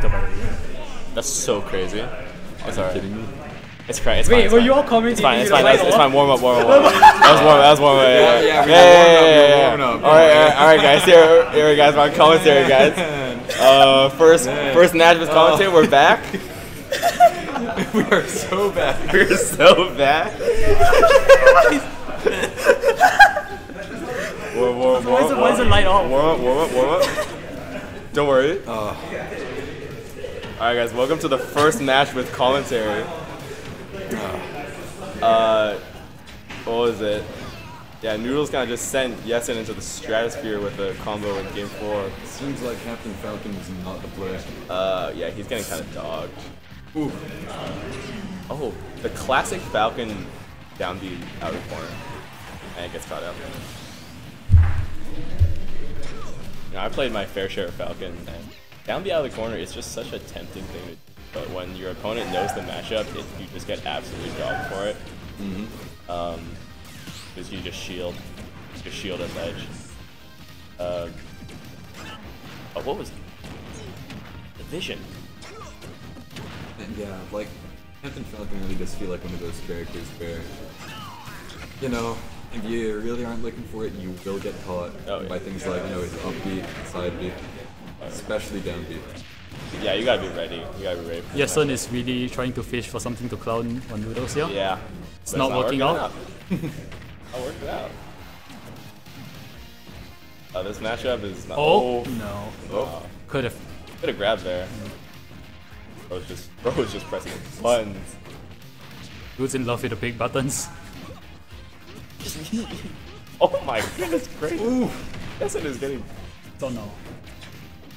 Naruto, by the way. That's so crazy. It's Are you alright. kidding me? It's crazy. It's Wait, fine, it's were fine. you all commenting? It's fine. It's fine. That's, light it's off? fine. Warm up. Warm up. Warm up. That was warm. That was warm. Yeah, Yeah, yeah, we yeah, were yeah, warming up, we were yeah, up. All right, all right, all right, guys. Here, here, guys. My commentary, guys. Uh, first, Man. first Najmus commentary. We're back. we are so bad. We're so bad. warm, warm, Why is warm, the- why is the light off? Warm up. Warm up. Warm up. Don't worry. Uh, All right, guys. Welcome to the first match with commentary. Uh, what was it? Yeah, Noodles kind of just sent yesn't into the stratosphere with a combo in Game Four. seems like Captain Falcon is not the player. Uh, yeah, he's getting kind of dogged. Ooh. Oh, the classic Falcon down the outer corner, and it gets caught out. You know, I played my fair share of Falcon, and down the outer corner is just such a tempting thing to do. But when your opponent knows the matchup, it, you just get absolutely dogged for it. Um, because you just shield, you just shield as edge. Uh, oh, what was the vision? And yeah, like Captain Falcon really does feel like one of those characters where, you know, if you really aren't looking for it, you will get caught Oh, yeah. by things like you know his up beat, side beat, especially down beat. Yeah, you gotta be ready. You gotta be ready. For this yesn't is really trying to fish for something to clown on Noodles here. Yeah. It's But not working out. I'll work it out. Uh, this matchup is not. Oh, Oh, no. oh. Could have. Could have grabbed there. Bro was just, bro was just pressing buttons. Dude's in love with the big buttons. Oh my goodness, that's great. Ooh. That's it is getting. Don't know.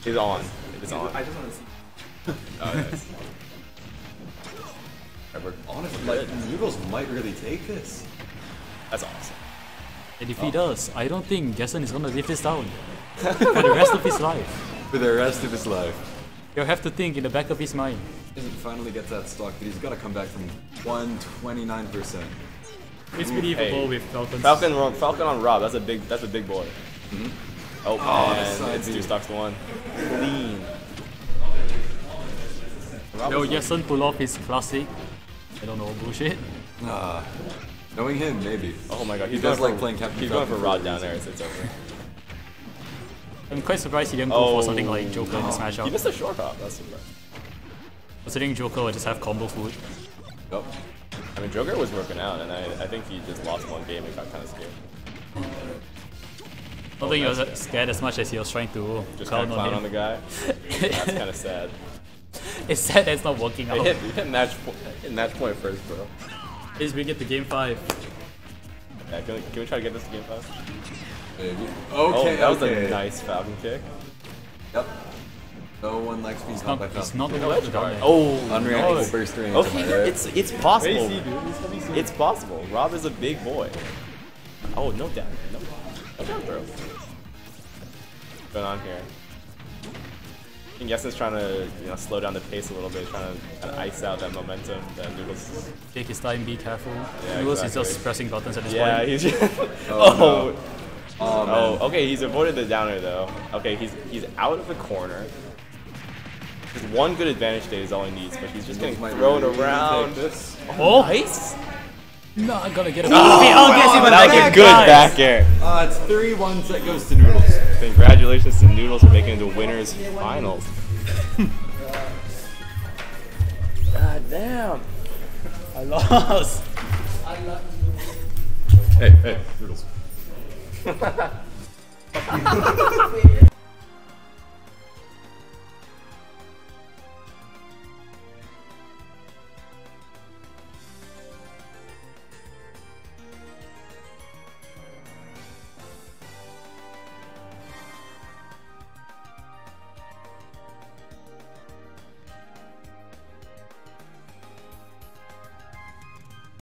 It's on. It's on. I just want to see. Oh, yes. Ever- Honestly, like Noodles might really take this. That's awesome. And if he oh. does, I don't think yesn't is gonna live this down for the rest of his life. For the rest of his life. He'll have to think in the back of his mind. If he finally gets that stock, but he's got to come back from 129%. It's believable Hey. with Falcons. Falcon, on- Falcon on Rob. That's a big. That's a big boy. Mm-hmm. Oh, the and it's two stocks to one. Clean. Rob Will was- yesn't pull off his classic? I don't know, bullshit. Ah, knowing him, maybe. Oh my god, He he's does like for, playing Captain He's going for for Rod down there. It's, it's over. I'm quite surprised he didn't go Oh, for something like Joker in this He matchup. missed a short hop. That's surprising. Considering Joker will just have combo food. Oh, I mean, Joker was working out, and I, I think he just lost one game and got kind of scared. I don't think he was uh, scared as much as he was trying to Just clown kind of clown on on the guy. That's kind of sad. it's sad that it's not working out. hit, hit match, po- hit match point first, bro. Please bring it to game 5. Yeah, can, we, can we try to get this to game five? maybe. Oh, Okay, that was a nice Falcon kick. Yep. No one likes being He's caught not, by he's Falcon. not No allowed edge guard. Oh, Unreactable no. burst range. Oh, am right? it's it's possible. Crazy, dude. He's. It's possible. Rob is a big boy. Oh, no down. No, no down throw. What's going on here? I think yesn't's trying to you know slow down the pace a little bit, trying to kind of ice out that momentum that Noodles. Take his time, be careful. Yeah, Noodles is exactly. just pressing buttons at this Yeah, point. he's. Oh, oh, Oh, man. oh, okay. He's avoided the downer though. Okay, he's he's out of the corner. Just one good advantage day is all he needs, but he's just getting Might thrown really around. Oh! Nice. Not gonna get a I'll guess him with That was a good guys. back air. Ah, it's 3 1 that goes to Noodles. Congratulations to Noodles for making it to winners finals. God damn. I lost. Hey, hey, Noodles.